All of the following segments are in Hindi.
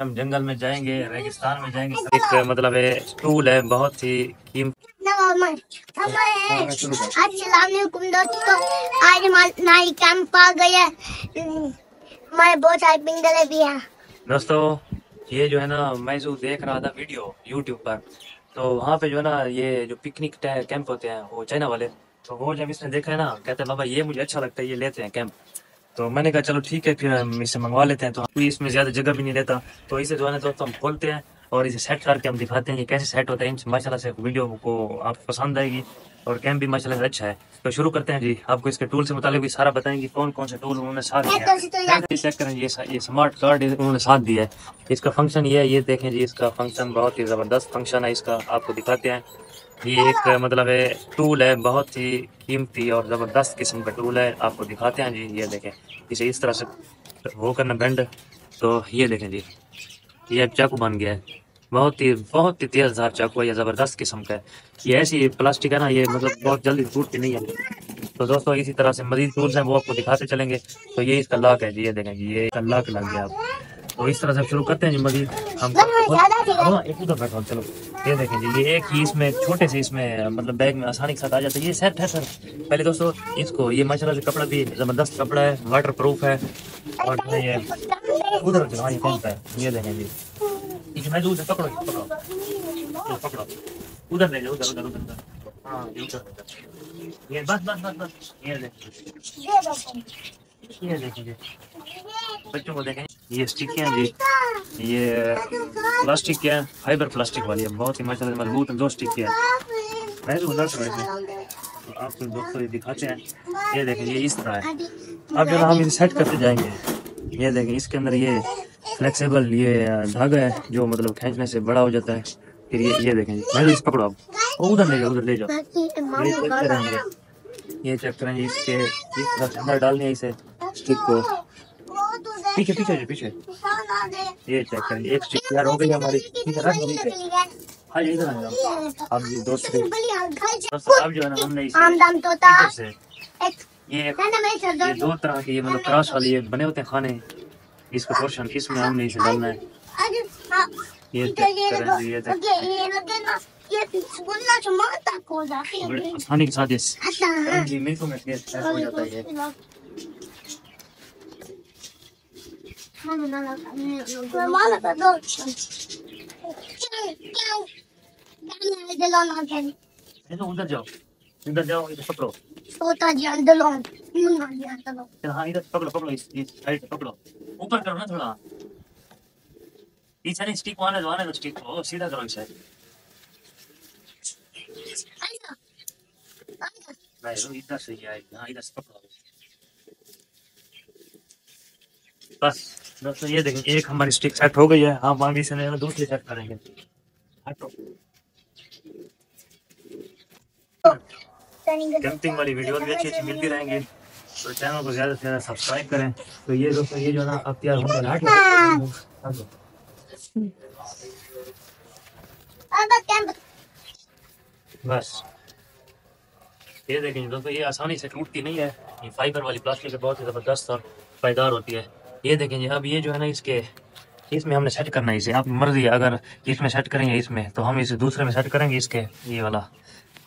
हम जंगल में जाएँगे रेगिस्तान में जाएँगे। एक मतलब है टूल है बहुत ही आज हमारी कैंप आ गया हमारे बहुत सारे पिंगले भी हैं। दोस्तों ये जो है ना मैं जो देख रहा था वीडियो यूट्यूब पर तो वहाँ पे जो है ना ये जो पिकनिक कैंप होते हैं वो चाइना वाले तो वो जब इसने देखा है ना कहते हैं बाबा ये मुझे अच्छा लगता है ये लेते हैं कैंप तो मैंने कहा चलो ठीक है फिर हम इसे मंगवा लेते हैं। तो कोई इसमें ज़्यादा जगह भी नहीं रहता। तो इसे जो है ना दोस्तों हम खोलते हैं और इसे सेट करके हम दिखाते हैं ये कैसे सेट होता है। इन माशाल्लाह से वीडियो को आपको पसंद आएगी और कैम भी माशाल्लाह से अच्छा है। तो शुरू करते हैं। जी आपको इसके टूल से मुताबिक भी सारा बताएँगे कौन कौन से टूल उन्होंने साथ दिया। चेक करें। ये ये स्मार्ट कार्ड उन्होंने साथ दिया है। इसका फ़ंक्शन ये है ये देखें जी इसका फ़ंक्शन बहुत ही ज़बरदस्त फ़ंक्शन है। इसका आपको दिखाते हैं। ये एक मतलब है टूल है, बहुत ही कीमती और ज़बरदस्त किस्म का टूल है। आपको दिखाते हैं जी, ये देखें। इसे इस तरह से वो करना बेंड तो ये देखें जी। ये अब चाकू बन गया है। बहुत ही बहुत ही तेज धार चाकू है, ये ज़बरदस्त किस्म का है। ये ऐसी प्लास्टिक है ना, ये मतलब बहुत जल्दी टूटती नहीं है। तो दोस्तों, इसी तरह से मजीद टूल्स हैं, वो आपको दिखाते चलेंगे। तो ये इसका लॉक है जी, ये देखें जी, ये इसका लॉक लग गया आप तो इस तरह से शुरू करते हैं जी मजीद हम हाँ, एक उधर बैठो चलो। ये देखें जी ये एक ही इसमें छोटे से इसमें मतलब बैग में आसानी के साथ आ जाता है। ये सेट है सर। पहले दोस्तों इसको ये माशाल्लाह से कपड़ा भी ज़बरदस्त कपड़ा है वाटर प्रूफ है। और ये उधर हाँ ये कौन सा है? ये देखें जी। मैं दूर से पकड़ो। पकड़ो पकड़ो। उधर ले जाओ उधर उधर उधर। हाँ ये बस बस बस बस। ये देखिए ये देखिए बच्चों को देखें। ये स्टिकियाँ जी। ये प्लास्टिक हैं फाइबर प्लास्टिक वाली है, बहुत ही माशाल्लाह मज़बूत दो स्टिक हैं। मैं तो बता आपको दोस्तों ये दिखाते हैं। ये देखें, ये इस तरह है। अब जो हम इसे सेट करते जाएँगे, ये देखें, इसके अंदर ये फ्लेक्सिबल ये धागा है, जो मतलब खींचने से बड़ा हो जाता है। फिर ये ये देखें, मैं इस पकड़ो आप उधर ले जाओ, उधर ले जाओ। ये चेक करेंगे। ये चेक करेंगे इसके अंदर डालने इसे स्टिक को। पीछे पीछे पीछे ये चेक करेंगे एक स्टिक तैयार हो गई हमारी। ठीक है रख हाँ जी इधर आ जाओ। अब ये दोस्त दोस्तों अब जो है ना हमने इसे ये ये दो तरह के ये मतलब क्रॉस वाली ये बने होते हैं खाने। इसका पोर्शन इसमें हमने इसे डालना है। ये चेक करें जी ये आसानी के साथ ये जी मिनटों में ये सेट हो जाता है ये ये तो उधर जाओ इधर जाओ इधर पकड़ो चल हाँ इधर पकड़ो पकड़ो इस इस साइड पकड़ो ऊपर करो ना थोड़ा पीछे स्टिक आने दो आने स्टिक को सीधा करो इसे नहीं इधर से ही आएगी इधर से पकड़ो बस दोस्तों ये देखें एक हमारी स्टिक सेट हो गई है। हम आगे से नहीं दूसरी सेट करेंगे। कैंपिंग वाली वीडियो भी अच्छी अच्छी मिलती रहेंगी। तो चैनल को ज़्यादा से ज़्यादा सब्सक्राइब करें। तो ये दोस्तों ये जो ना अब तैयार होंगे हट बस। ये देखें दोस्तों ये आसानी से टूटती नहीं है। ये फाइबर वाली प्लास्टिक बहुत ही ज़बरदस्त और पायदार होती है। ये देखें जी, अब ये जो है ना इसके, इसमें हमने सेट करना है इसे। आप मर्ज़ी, अगर इसमें सेट करेंगे इसमें तो हम इसे दूसरे में सेट करेंगे इसके, ये वाला।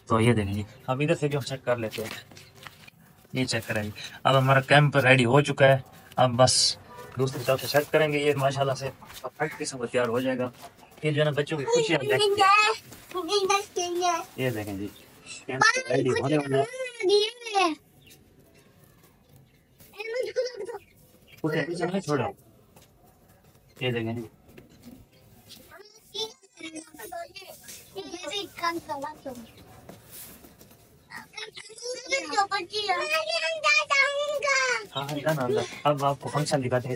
तो ये देखें जी, अब इधर से जो सेट कर लेते हैं, ये चेक करें अब हमारा कैंप रेडी हो चुका है। अब बस दूसरी तरफ़ से सेट करेंगे, ये माशाल्लाह से परफेक्ट किस्म तैयार हो जाएगा। ये जो है ना बच्चों की खुशी ये देखें जी कैंप रेडी होने वाला है। उसे पीछे नहीं छोड़ो ये देखें हाँ हाँ अंदर अब आपको फ़ंक्शन दिखाते हैं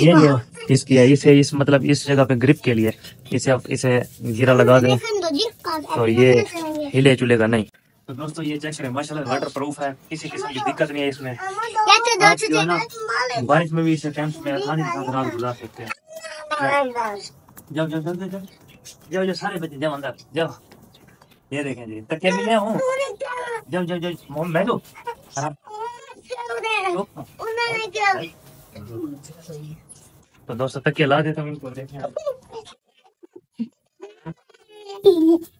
ये जो इसकी है इसे इस मतलब इस जगह पे ग्रिप के लिए इसे आप इसे घेरा लगा दें। तो ये हिले चुलेगा नहीं। तो दोस्तों ये चेक करें। माशाल्लाह वाटर प्रूफ है। किसी किस्म की दिक्कत नहीं है इसमें। आप जो है ना बारिश में भी इसे कैंप में आसानी के साथ रात गुजार सकते हैं। जाओ जाओ जाओ जाओ जाओ जाओ सारे बच्चे जाओ अंदर जाओ। ये देखें जी तकिया भी लिया हूँ? जाओ जाओ जाओ मोहम्मद बैठो तो दोस्तों तकिया ला देता हूँ इनको देखें।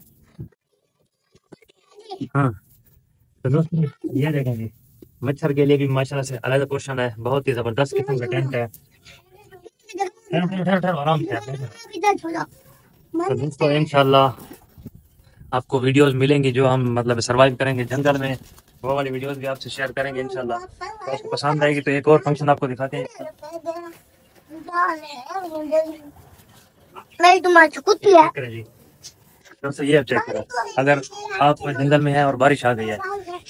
हाँ। तो ये देखें जी। मच्छर के लिए भी माशाल्लाह से अलग पोर्शन है। बहुत ही ज़बरदस्त किस्म का टेंट है। आराम से तो दोस्तों इंशाल्लाह आपको वीडियोस मिलेंगी जो हम मतलब सरवाइव करेंगे जंगल में। वो वाली वीडियोस भी आपसे शेयर करेंगे इंशाल्लाह। तो आपको पसंद आएगी तो एक और फ़ंक्शन आपको दिखाते हैं। मेरी तुम्हारी कुत्ती है। चेक से ये चेक करो। अगर आप जंगल में है और बारिश आ गई है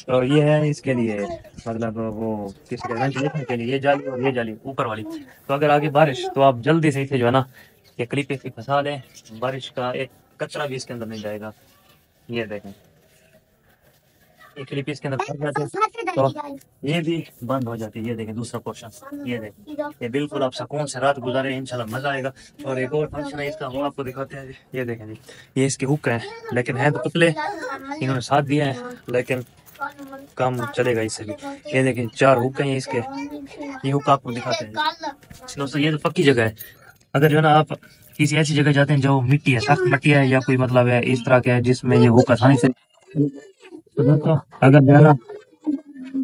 तो ये है इसके लिए मतलब वो किसके देखने के लिए ये जाली और ये जाली ऊपर वाली। तो अगर आगे बारिश तो आप जल्दी से इसे जो है ना, ये क्लिप इसकी फंसा लें बारिश का एक कचरा भी इसके अंदर मिल जाएगा। ये देखें। ये क्लिप इसके अंदर फंस जाते हैं तो ये भी बंद हो जाती है। ये देखें दूसरा पोर्शन ये देखें। ये बिल्कुल आप सुकून से रात गुजारे, इंशाल्लाह मज़ा आएगा। और एक और फ़ंक्शन है, इसका वो आपको दिखाते हैं। ये देखें जी, ये इसके हुक हैं, लेकिन हैं तो पतले। इन्होंने साथ दिया है, लेकिन काम चलेगा इससे भी। ये देखें, चार हुक हैं इसके। ये हुक आपको दिखाते हैं। दोस्तों, ये तो पक्की जगह है। अगर जो ना, आप किसी ऐसी जगह जाते हैं जो मिट्टी है, सख्त मिट्टी है, या कोई मतलब है इस तरह का है, जिसमें ये हुक आसानी से तो दोस्तों, अगर जो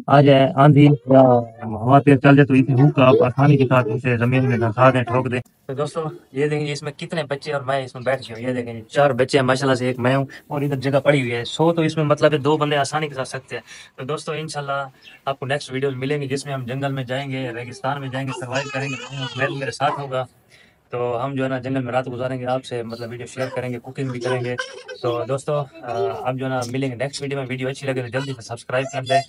आ जाए आंधी या हवा तेज चल जाए तो इसे हुक आप आसानी के साथ इसे ज़मीन में धंसा दें, ठोक दें। तो दोस्तों, ये देखेंगे इसमें कितने बच्चे और मैं इसमें बैठ गया ये देखेंगे चार बच्चे हैं, माशाल्लाह से एक मैं हूँ, और इधर जगह पड़ी हुई है। सो तो इसमें मतलब है, दो बंदे आसानी के साथ सकते हैं। तो दोस्तों इनशाला आपको नेक्स्ट वीडियो मिलेंगे, जिसमें हम जंगल में जाएँगे, रेगिस्तान में जाएँगे सर्वाइव करेंगे मेरे साथ होगा। तो हम जो है ना, जंगल में रात गुजारेंगे, आपसे मतलब वीडियो शेयर करेंगे कुकिंग भी करेंगे। तो दोस्तों आप जो है ना, मिलेंगे नेक्स्ट वीडियो में। वीडियो अच्छी लगे तो जल्दी से सब्सक्राइब कर दें।